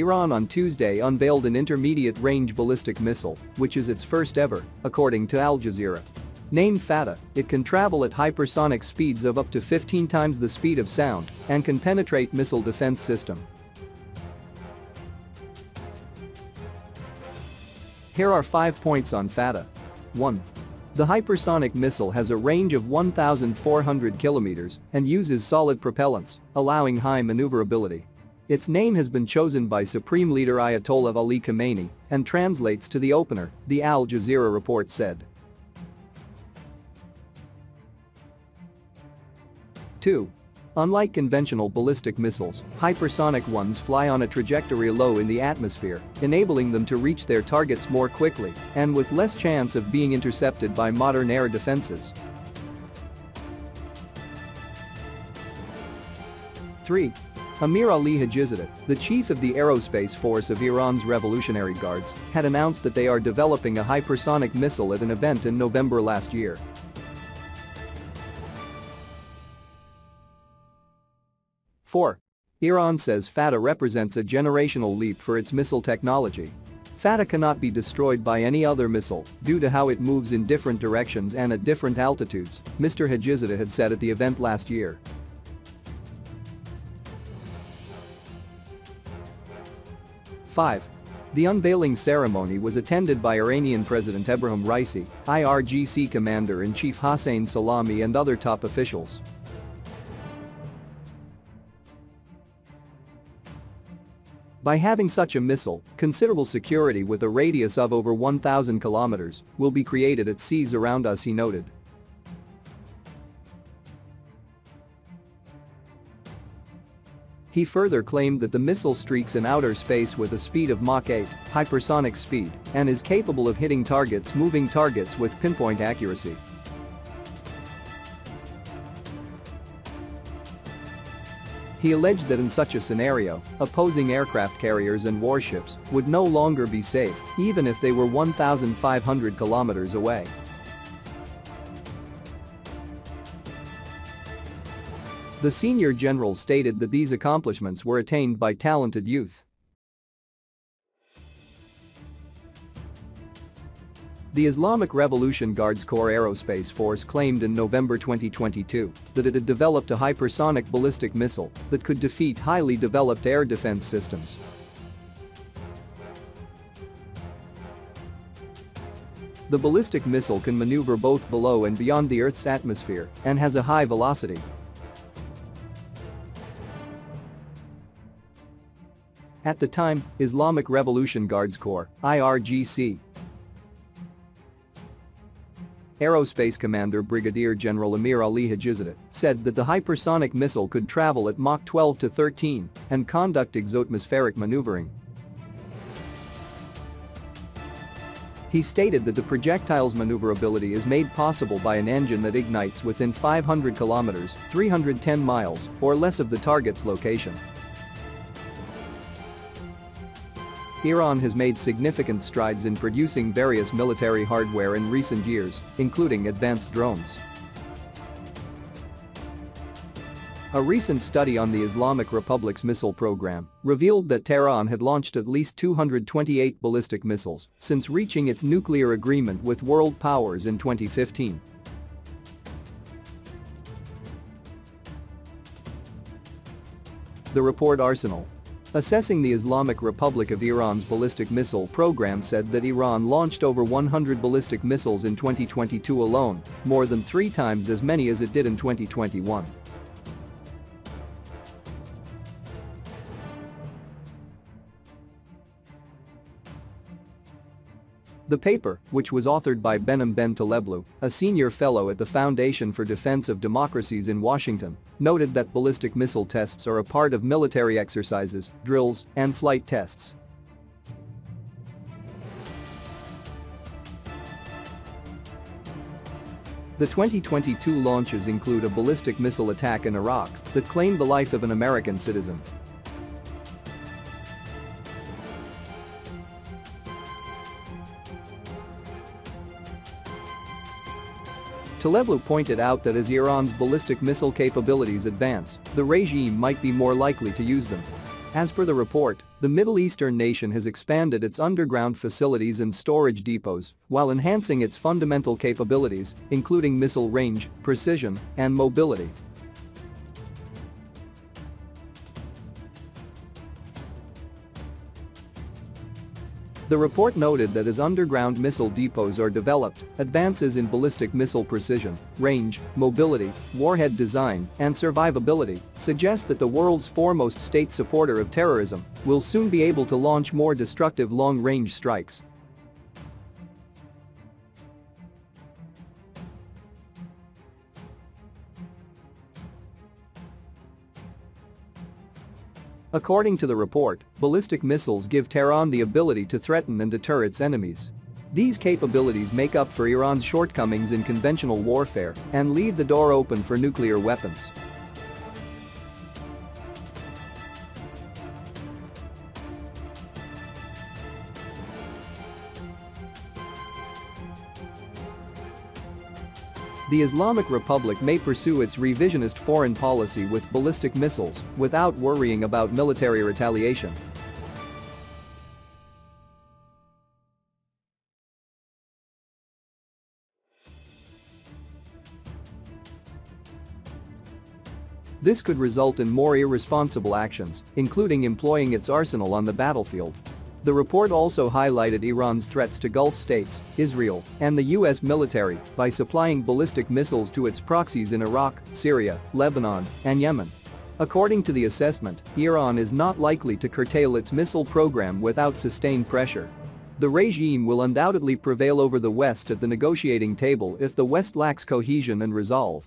Iran on Tuesday unveiled an intermediate-range ballistic missile, which is its first ever, according to Al Jazeera. Named Fattah, it can travel at hypersonic speeds of up to 15 times the speed of sound and can penetrate missile defense system. Here are 5 points on Fattah. 1. The hypersonic missile has a range of 1,400 kilometers and uses solid propellants, allowing high maneuverability. Its name has been chosen by Supreme Leader Ayatollah Ali Khamenei and translates to the opener, the Al Jazeera report said. 2. Unlike conventional ballistic missiles, hypersonic ones fly on a trajectory low in the atmosphere, enabling them to reach their targets more quickly and with less chance of being intercepted by modern air defenses. 3. Amir Ali Hajizadeh, the chief of the aerospace force of Iran's Revolutionary Guards, had announced that they are developing a hypersonic missile at an event in November last year. 4. Iran says Fattah represents a generational leap for its missile technology. Fattah cannot be destroyed by any other missile due to how it moves in different directions and at different altitudes, Mr. Hajizadeh had said at the event last year. Five. The unveiling ceremony was attended by Iranian President Ebrahim Raisi, IRGC Commander-in-Chief Hossein Salami and other top officials. By having such a missile, considerable security with a radius of over 1,000 kilometers will be created at seas around us he noted. He further claimed that the missile streaks in outer space with a speed of Mach 8, hypersonic speed, and is capable of hitting targets moving targets with pinpoint accuracy. He alleged that in such a scenario, opposing aircraft carriers and warships would no longer be safe, even if they were 1,500 kilometers away. The senior general stated that these accomplishments were attained by talented youth The Islamic Revolution Guards Corps Aerospace Force claimed in November 2022 that it had developed a hypersonic ballistic missile that could defeat highly developed air defense systems. The ballistic missile can maneuver both below and beyond the Earth's atmosphere and has a high velocity. At the time, Islamic Revolution Guards Corps IRGC Aerospace Commander Brigadier General Amir Ali Hajizadeh said that the hypersonic missile could travel at Mach 12 to 13 and conduct exoatmospheric maneuvering. He stated that the projectile's maneuverability is made possible by an engine that ignites within 500 kilometers 310 miles or less of the target's location. Iran has made significant strides in producing various military hardware in recent years, including advanced drones. A recent study on the Islamic Republic's missile program revealed that Tehran had launched at least 228 ballistic missiles since reaching its nuclear agreement with world powers in 2015. The report Arsenal Assessing the Islamic Republic of Iran's ballistic missile program said that Iran launched over 100 ballistic missiles in 2022 alone, more than three times as many as it did in 2021. The paper, which was authored by Behnam Ben Taleblu, a senior fellow at the Foundation for Defense of Democracies in Washington, noted that ballistic missile tests are a part of military exercises, drills, and flight tests. The 2022 launches include a ballistic missile attack in Iraq that claimed the life of an American citizen Taleblu pointed out that as Iran's ballistic missile capabilities advance, the regime might be more likely to use them. As per the report, the Middle Eastern nation has expanded its underground facilities and storage depots while enhancing its fundamental capabilities, including missile range, precision, and mobility. The report noted that as underground missile depots are developed, advances in ballistic missile precision, range, mobility, warhead design, and survivability suggest that the world's foremost state supporter of terrorism will soon be able to launch more destructive long-range strikes. According to the report, ballistic missiles give Tehran the ability to threaten and deter its enemies. These capabilities make up for Iran's shortcomings in conventional warfare and leave the door open for nuclear weapons. The Islamic Republic may pursue its revisionist foreign policy with ballistic missiles without worrying about military retaliation. This could result in more irresponsible actions, including employing its arsenal on the battlefield. The report also highlighted Iran's threats to Gulf states, Israel, and the US military by supplying ballistic missiles to its proxies in Iraq, Syria, Lebanon, and Yemen. According to the assessment, Iran is not likely to curtail its missile program without sustained pressure. The regime will undoubtedly prevail over the West at the negotiating table if the West lacks cohesion and resolve.